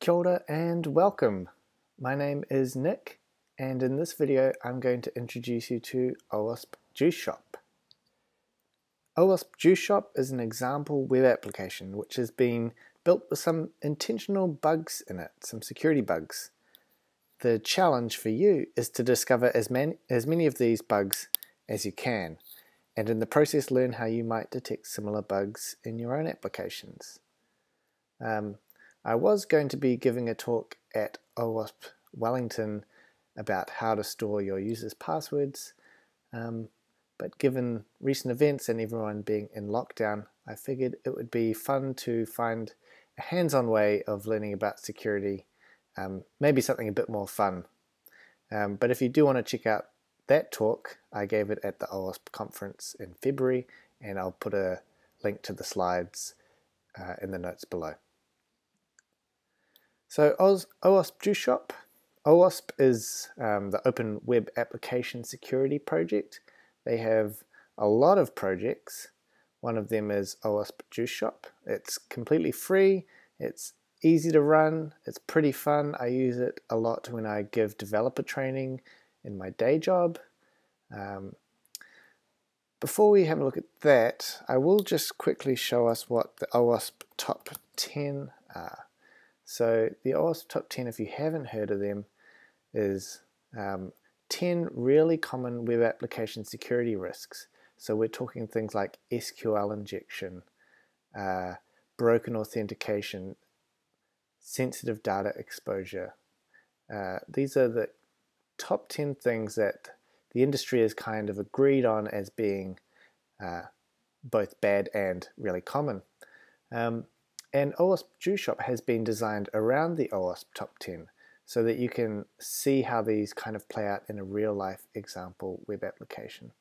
Kia ora and welcome. My name is Nick and in this video I'm going to introduce you to OWASP Juice Shop. OWASP Juice Shop is an example web application which has been built with some intentional bugs in it, some security bugs. The challenge for you is to discover as many, as many of these bugs as you can and in the process learn how you might detect similar bugs in your own applications. Um, I was going to be giving a talk at OWASP Wellington about how to store your users' passwords, um, but given recent events and everyone being in lockdown, I figured it would be fun to find a hands-on way of learning about security, um, maybe something a bit more fun. Um, but if you do want to check out that talk, I gave it at the OWASP conference in February, and I'll put a link to the slides uh, in the notes below. So OWASP Juice Shop. OWASP is um, the Open Web Application Security Project. They have a lot of projects. One of them is OWASP Juice Shop. It's completely free. It's easy to run. It's pretty fun. I use it a lot when I give developer training in my day job. Um, before we have a look at that, I will just quickly show us what the OWASP top 10 are. So the OWASP top 10, if you haven't heard of them, is um, 10 really common web application security risks. So we're talking things like SQL injection, uh, broken authentication, sensitive data exposure. Uh, these are the top 10 things that the industry has kind of agreed on as being uh, both bad and really common. Um, and OWASP Juice Shop has been designed around the OWASP Top 10 so that you can see how these kind of play out in a real life example web application.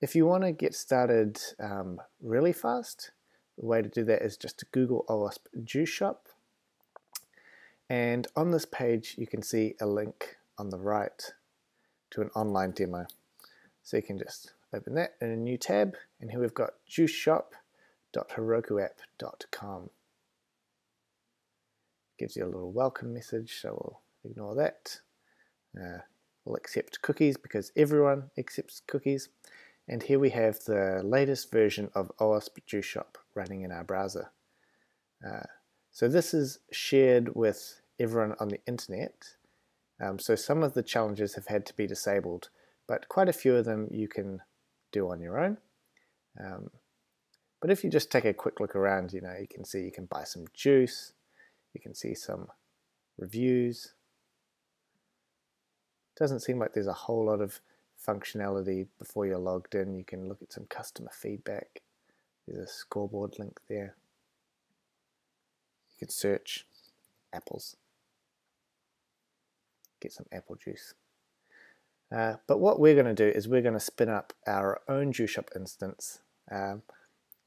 If you want to get started um, really fast, the way to do that is just to Google OWASP Juice Shop. And on this page, you can see a link on the right to an online demo. So you can just open that in a new tab, and here we've got Juice Shop www.herokuapp.com. Gives you a little welcome message, so we'll ignore that. Uh, we'll accept cookies because everyone accepts cookies. And here we have the latest version of OWASP Juice Shop running in our browser. Uh, so this is shared with everyone on the internet. Um, so some of the challenges have had to be disabled, but quite a few of them you can do on your own. Um, but if you just take a quick look around, you know, you can see you can buy some juice, you can see some reviews. Doesn't seem like there's a whole lot of functionality before you're logged in. You can look at some customer feedback. There's a scoreboard link there. You can search apples. Get some apple juice. Uh, but what we're going to do is we're going to spin up our own juice shop instance. Um,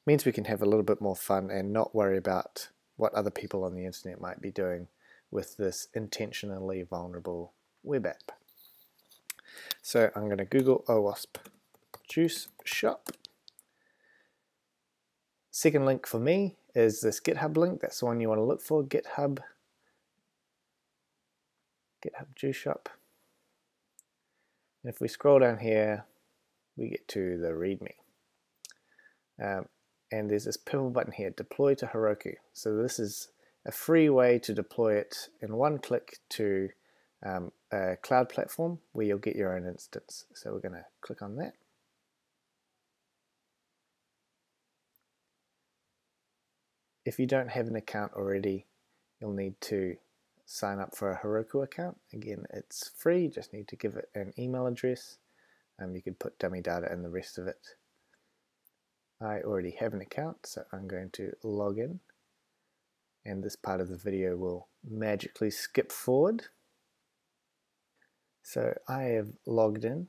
means we can have a little bit more fun and not worry about what other people on the internet might be doing with this intentionally vulnerable web app. So I'm going to Google OWASP Juice Shop. Second link for me is this GitHub link. That's the one you want to look for, GitHub. GitHub Juice Shop. And if we scroll down here, we get to the README. Um, and there's this purple button here, deploy to Heroku. So this is a free way to deploy it in one click to um, a cloud platform where you'll get your own instance. So we're going to click on that. If you don't have an account already, you'll need to sign up for a Heroku account. Again, it's free, you just need to give it an email address. Um, you can put dummy data in the rest of it I already have an account, so I'm going to log in. And this part of the video will magically skip forward. So I have logged in,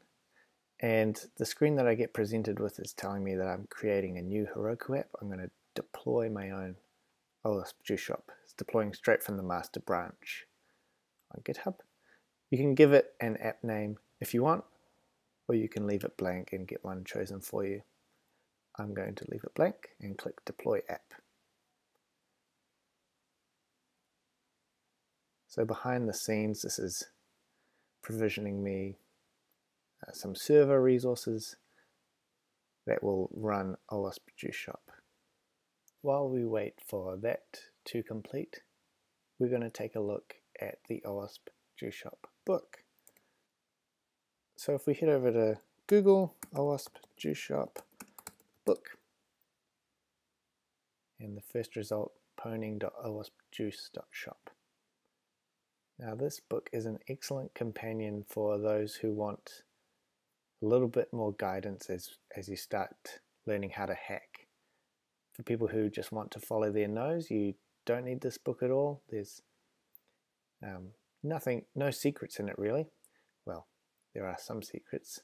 and the screen that I get presented with is telling me that I'm creating a new Heroku app. I'm going to deploy my own Juice Shop. It's deploying straight from the master branch on GitHub. You can give it an app name if you want, or you can leave it blank and get one chosen for you. I'm going to leave it blank and click Deploy App. So behind the scenes, this is provisioning me uh, some server resources that will run OWASP Juice Shop. While we wait for that to complete, we're going to take a look at the OWASP Juice Shop book. So if we head over to Google OWASP Juice Shop book, and the first result pwning.owaspjuice.shop. Now this book is an excellent companion for those who want a little bit more guidance as, as you start learning how to hack. For people who just want to follow their nose, you don't need this book at all. There's um, nothing, no secrets in it really. Well, there are some secrets,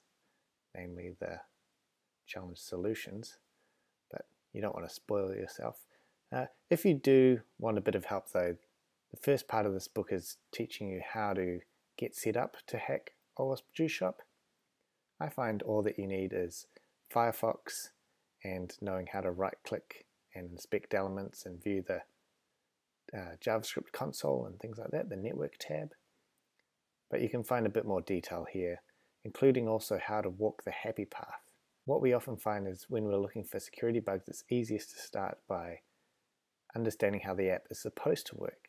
namely the challenge solutions, but you don't want to spoil yourself. Uh, if you do want a bit of help though, the first part of this book is teaching you how to get set up to hack OWASP Juice Shop. I find all that you need is Firefox and knowing how to right click and inspect elements and view the uh, JavaScript console and things like that, the network tab. But you can find a bit more detail here, including also how to walk the happy path. What we often find is when we're looking for security bugs, it's easiest to start by understanding how the app is supposed to work.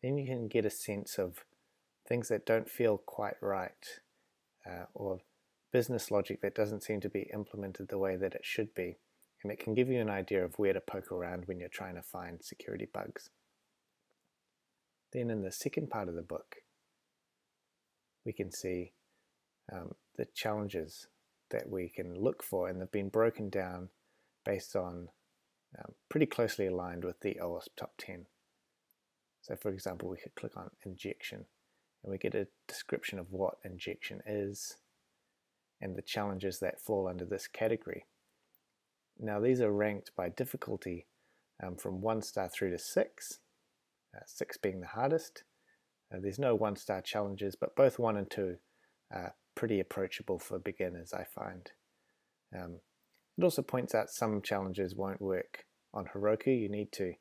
Then you can get a sense of things that don't feel quite right uh, or business logic that doesn't seem to be implemented the way that it should be. And it can give you an idea of where to poke around when you're trying to find security bugs. Then in the second part of the book, we can see um, the challenges that we can look for, and they've been broken down based on um, pretty closely aligned with the OWASP top 10. So for example, we could click on injection and we get a description of what injection is and the challenges that fall under this category. Now these are ranked by difficulty um, from 1 star through to 6, uh, 6 being the hardest. Uh, there's no 1 star challenges, but both 1 and 2 are pretty approachable for beginners, I find. Um, it also points out some challenges won't work on Heroku. You need to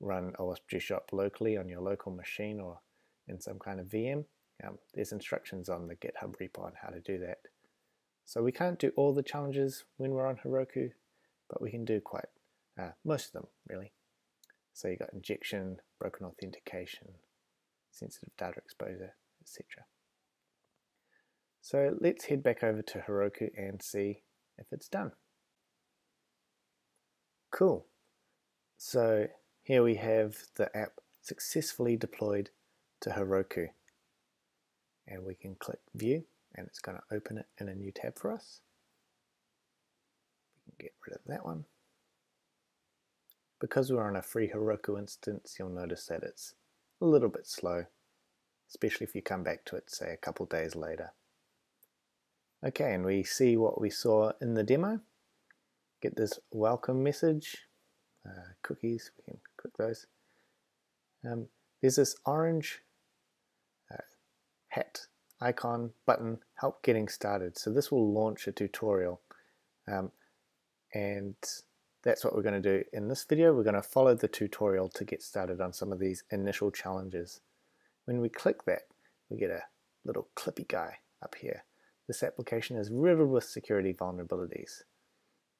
run OWASP Shop locally on your local machine or in some kind of VM. Um, there's instructions on the GitHub repo on how to do that. So we can't do all the challenges when we're on Heroku, but we can do quite uh, most of them really. So you got injection, broken authentication, sensitive data exposure, etc. So let's head back over to Heroku and see if it's done. Cool. So here we have the app successfully deployed to Heroku. And we can click view and it's going to open it in a new tab for us. We can get rid of that one. Because we're on a free Heroku instance, you'll notice that it's a little bit slow, especially if you come back to it, say, a couple days later. Okay, and we see what we saw in the demo get this welcome message. Uh, cookies, we can click those. Um, there's this orange uh, hat icon button, help getting started. So this will launch a tutorial. Um, and that's what we're going to do in this video. We're going to follow the tutorial to get started on some of these initial challenges. When we click that, we get a little clippy guy up here. This application is riddled with security vulnerabilities.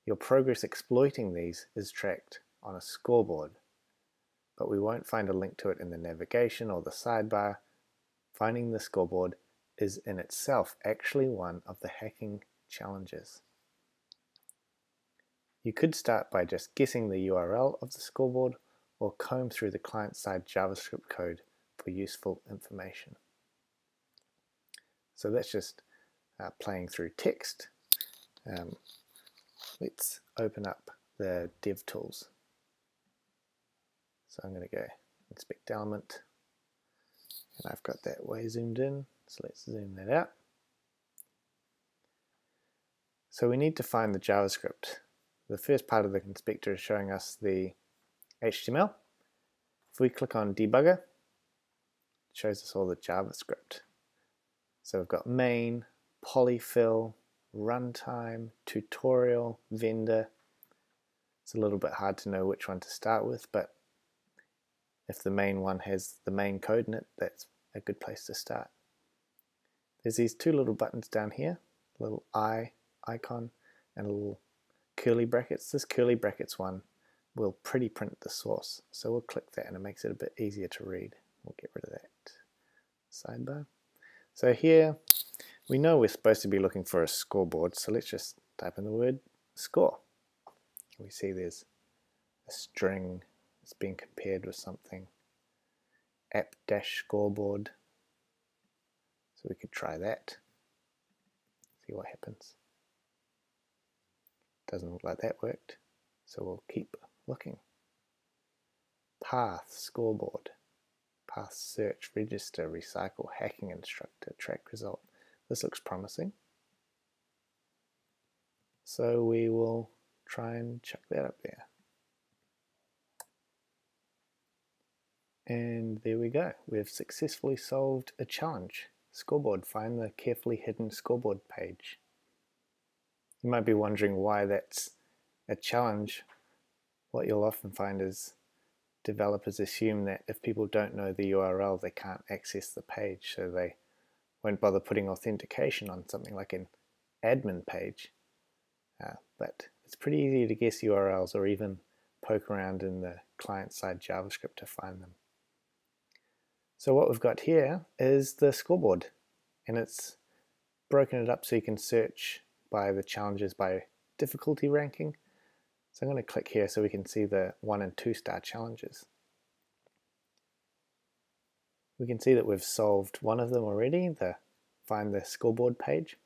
Your progress exploiting these is tracked on a scoreboard, but we won't find a link to it in the navigation or the sidebar. Finding the scoreboard is in itself actually one of the hacking challenges. You could start by just guessing the URL of the scoreboard or comb through the client-side JavaScript code for useful information. So that's just uh, playing through text. Um, let's open up the dev tools. So I'm going to go inspect element and I've got that way zoomed in so let's zoom that out. So we need to find the JavaScript. The first part of the inspector is showing us the HTML. If we click on debugger, it shows us all the JavaScript. So we've got main, polyfill, runtime, tutorial, vendor. It's a little bit hard to know which one to start with, but if the main one has the main code in it, that's a good place to start. There's these two little buttons down here, little eye icon and little curly brackets. This curly brackets one will pretty print the source. So we'll click that and it makes it a bit easier to read. We'll get rid of that sidebar. So here we know we're supposed to be looking for a scoreboard, so let's just type in the word score. We see there's a string that's being compared with something. App dash scoreboard. So we could try that. See what happens. Doesn't look like that worked, so we'll keep looking. Path scoreboard. Path search, register, recycle, hacking instructor, track result. This looks promising. So we will try and chuck that up there. And there we go. We've successfully solved a challenge. Scoreboard, find the carefully hidden scoreboard page. You might be wondering why that's a challenge. What you'll often find is developers assume that if people don't know the URL, they can't access the page, so they won't bother putting authentication on something like an admin page. Uh, but it's pretty easy to guess URLs or even poke around in the client-side JavaScript to find them. So what we've got here is the scoreboard and it's broken it up so you can search by the challenges by difficulty ranking. So I'm going to click here so we can see the one and two star challenges. We can see that we've solved one of them already, the find the scoreboard page.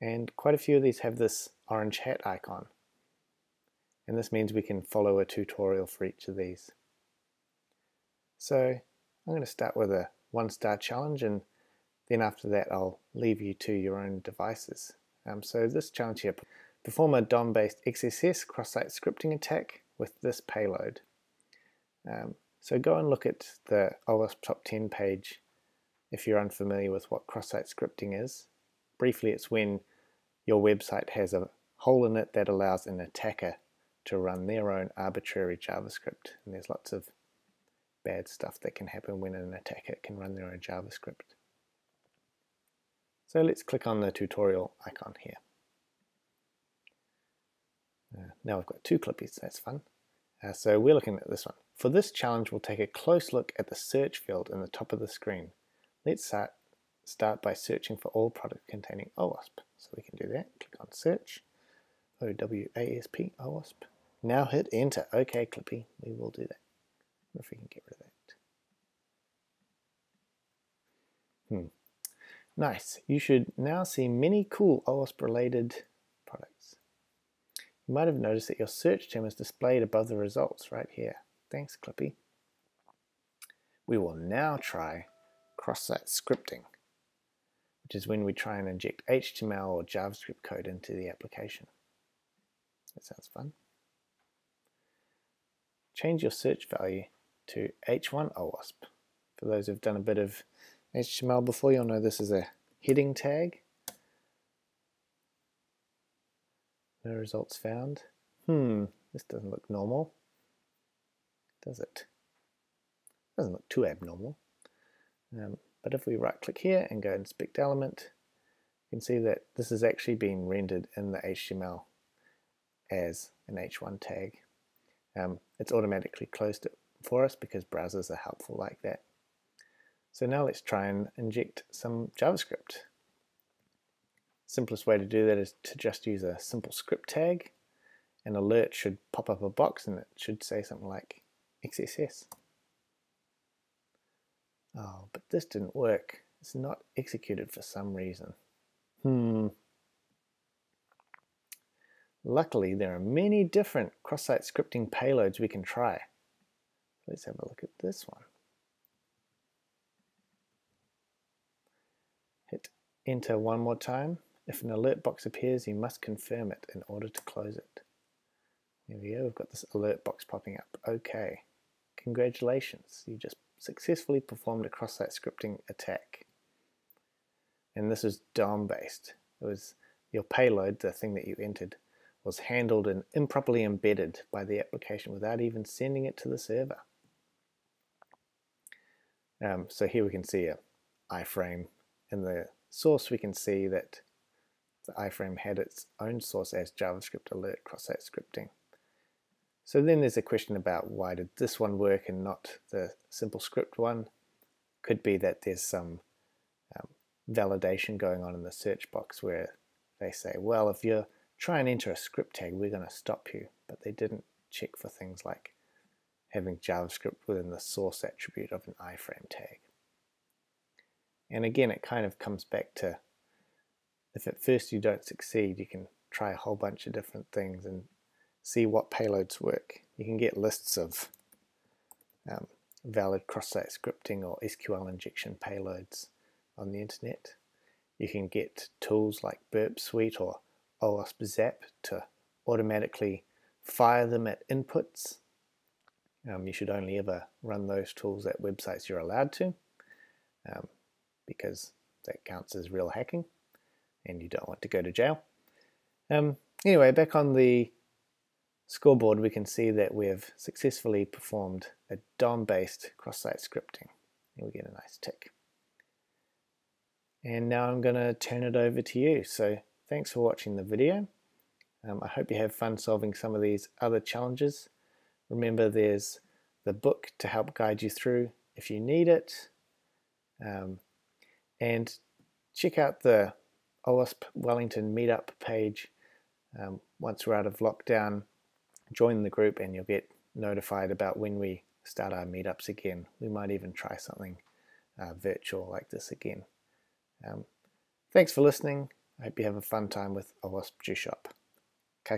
And quite a few of these have this orange hat icon. And this means we can follow a tutorial for each of these. So I'm going to start with a one star challenge and then after that I'll leave you to your own devices. Um, so this challenge here, perform a DOM-based XSS cross-site scripting attack with this payload. Um, so go and look at the OWASP Top 10 page if you're unfamiliar with what cross-site scripting is. Briefly, it's when your website has a hole in it that allows an attacker to run their own arbitrary JavaScript. And there's lots of bad stuff that can happen when an attacker can run their own JavaScript. So let's click on the tutorial icon here. Uh, now we've got two clippies, that's fun. Uh, so we're looking at this one. For this challenge, we'll take a close look at the search field in the top of the screen. Let's start, by searching for all products containing OWASP. So we can do that, click on search, O-W-A-S-P, OWASP. Now hit enter, okay Clippy, we will do that. if we can get rid of that. Hmm. Nice. You should now see many cool OWASP related products. You might have noticed that your search term is displayed above the results right here. Thanks, Clippy. We will now try cross-site scripting, which is when we try and inject HTML or JavaScript code into the application. That sounds fun. Change your search value to H1 OWASP. For those who've done a bit of HTML before, you'll know this is a heading tag. No results found. Hmm, this doesn't look normal. Does it? Doesn't look too abnormal. Um, but if we right click here and go inspect element, you can see that this is actually being rendered in the HTML as an H1 tag. Um, it's automatically closed it for us because browsers are helpful like that. So now let's try and inject some JavaScript. Simplest way to do that is to just use a simple script tag. An alert should pop up a box and it should say something like XSS. Oh, but this didn't work. It's not executed for some reason. Hmm. Luckily, there are many different cross-site scripting payloads we can try. Let's have a look at this one. Hit enter one more time. If an alert box appears, you must confirm it in order to close it. There we go, we've got this alert box popping up. Okay, congratulations, you just successfully performed a cross-site scripting attack. And this is DOM based. It was your payload, the thing that you entered, was handled and improperly embedded by the application without even sending it to the server. Um, so here we can see a iframe in the source. We can see that the iframe had its own source as JavaScript alert cross-site scripting. So then there's a question about why did this one work and not the simple script one. Could be that there's some um, validation going on in the search box where they say, well, if you try and enter a script tag, we're going to stop you. But they didn't check for things like having JavaScript within the source attribute of an iframe tag. And again, it kind of comes back to if at first you don't succeed, you can try a whole bunch of different things and see what payloads work. You can get lists of um, valid cross-site scripting or SQL injection payloads on the internet. You can get tools like Burp Suite or OWASP Zap to automatically fire them at inputs. Um, you should only ever run those tools at websites you're allowed to um, because that counts as real hacking and you don't want to go to jail. Um, anyway, back on the scoreboard, we can see that we have successfully performed a DOM-based cross-site scripting. And we get a nice tick. And now I'm going to turn it over to you. So thanks for watching the video. Um, I hope you have fun solving some of these other challenges. Remember there's the book to help guide you through if you need it. Um, and check out the OWASP Wellington meetup page. Um, once we're out of lockdown, join the group and you'll get notified about when we start our meetups again. We might even try something uh, virtual like this again. Um, thanks for listening. I hope you have a fun time with OWASP Juice Shop. Ka.